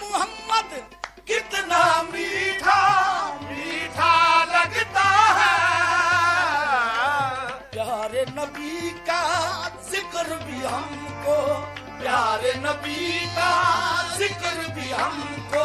मोहम्मद, कितना मीठा मीठा लगता है। प्यारे नबी का ज़िक्र भी हमको, प्यारे नबी का ज़िक्र भी हमको।